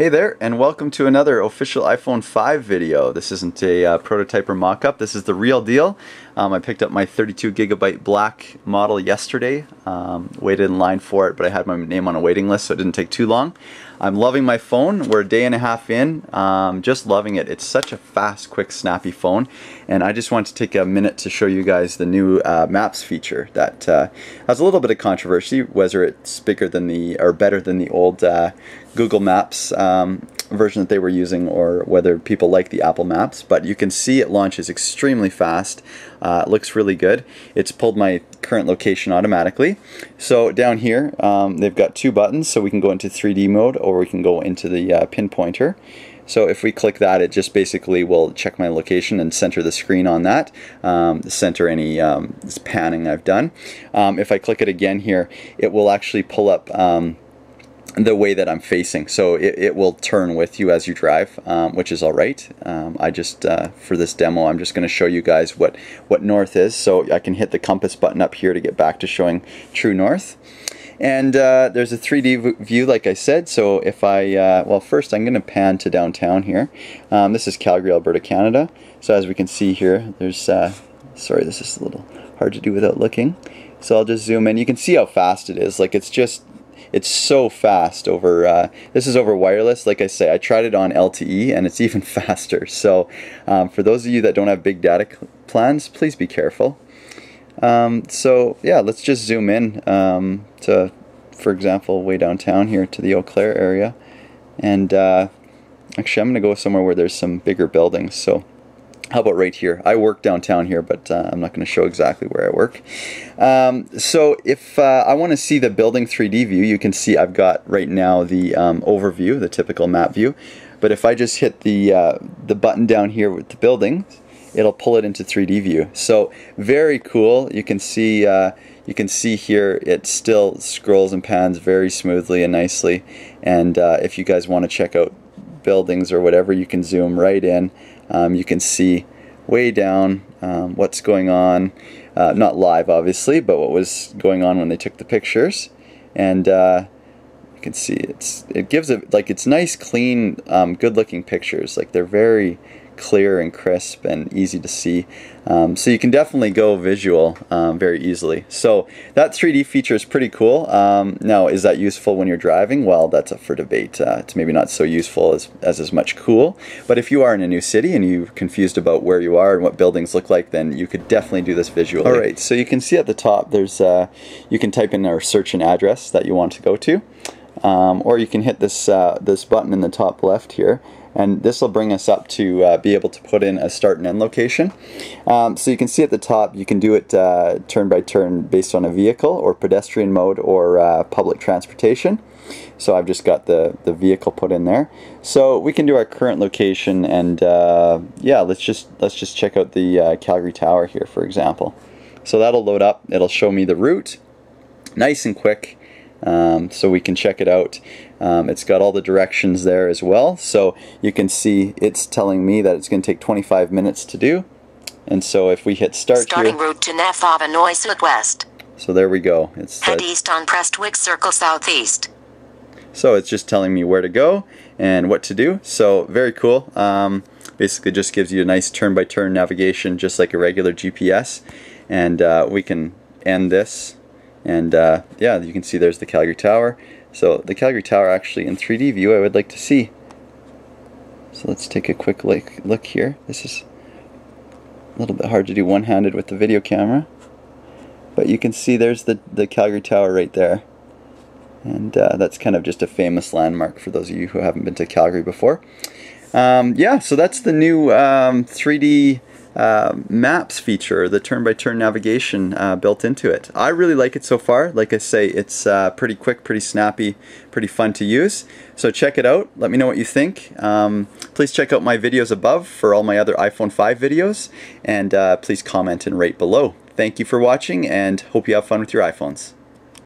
Hey there, and welcome to another official iPhone 5 video. This isn't a uh, prototype or mock-up, this is the real deal. Um, I picked up my 32 gigabyte black model yesterday, um, waited in line for it, but I had my name on a waiting list so it didn't take too long. I'm loving my phone, we're a day and a half in, um, just loving it. It's such a fast, quick, snappy phone, and I just want to take a minute to show you guys the new uh, Maps feature that uh, has a little bit of controversy, whether it's bigger than the, or better than the old uh, Google Maps um, version that they were using or whether people like the Apple Maps, but you can see it launches extremely fast. Uh, it looks really good. It's pulled my current location automatically. So down here, um, they've got two buttons, so we can go into 3D mode or we can go into the uh, pinpointer. So if we click that, it just basically will check my location and center the screen on that, um, center any um, panning I've done. Um, if I click it again here, it will actually pull up um, the way that I'm facing. So it, it will turn with you as you drive, um, which is all right. Um, I just, uh, for this demo, I'm just going to show you guys what, what north is. So I can hit the compass button up here to get back to showing true north. And uh, there's a 3D view, like I said. So if I, uh, well, first I'm going to pan to downtown here. Um, this is Calgary, Alberta, Canada. So as we can see here, there's, uh, sorry, this is a little hard to do without looking. So I'll just zoom in. You can see how fast it is. Like it's just it's so fast over uh, this is over wireless. Like I say I tried it on LTE and it's even faster. So um, for those of you that don't have big data plans please be careful. Um, so yeah let's just zoom in um, to for example way downtown here to the Eau Claire area. And uh, actually I'm gonna go somewhere where there's some bigger buildings. So how about right here? I work downtown here, but uh, I'm not going to show exactly where I work. Um, so if uh, I want to see the building 3D view, you can see I've got right now the um, overview, the typical map view. But if I just hit the, uh, the button down here with the building, it'll pull it into 3D view. So very cool. You can see uh, you can see here it still scrolls and pans very smoothly and nicely. And uh, if you guys want to check out buildings or whatever, you can zoom right in. Um, you can see way down um, what's going on, uh, not live obviously, but what was going on when they took the pictures. And uh, you can see it's it gives a like it's nice, clean, um, good-looking pictures. Like they're very clear and crisp and easy to see. Um, so you can definitely go visual um, very easily. So that 3D feature is pretty cool. Um, now, is that useful when you're driving? Well, that's up for debate. Uh, it's maybe not so useful as, as as much cool. But if you are in a new city and you're confused about where you are and what buildings look like, then you could definitely do this visually. All right, so you can see at the top, there's uh, you can type in or search an address that you want to go to. Um, or you can hit this uh, this button in the top left here and this will bring us up to uh, be able to put in a start and end location. Um, so you can see at the top you can do it uh, turn by turn based on a vehicle or pedestrian mode or uh, public transportation. So I've just got the, the vehicle put in there. So we can do our current location and uh, yeah, let's just let's just check out the uh, Calgary Tower here for example. So that'll load up, it'll show me the route, nice and quick um, so we can check it out. Um, it's got all the directions there as well, so you can see it's telling me that it's going to take 25 minutes to do. And so if we hit start Starting here, route to Neff Avenue Southwest. So there we go. It's Head east on Prestwick Circle Southeast. So it's just telling me where to go and what to do. So very cool. Um, basically just gives you a nice turn-by-turn -turn navigation just like a regular GPS. And uh, we can end this and uh, yeah, you can see there's the Calgary Tower. So the Calgary Tower actually in 3D view I would like to see. So let's take a quick look, here. This is a little bit hard to do one-handed with the video camera. But you can see there's the, the Calgary Tower right there. And uh, that's kind of just a famous landmark for those of you who haven't been to Calgary before. Um, yeah, so that's the new um, 3D uh, maps feature, the turn-by-turn -turn navigation uh, built into it. I really like it so far. Like I say, it's uh, pretty quick, pretty snappy, pretty fun to use. So check it out. Let me know what you think. Um, please check out my videos above for all my other iPhone 5 videos. And uh, please comment and rate below. Thank you for watching and hope you have fun with your iPhones.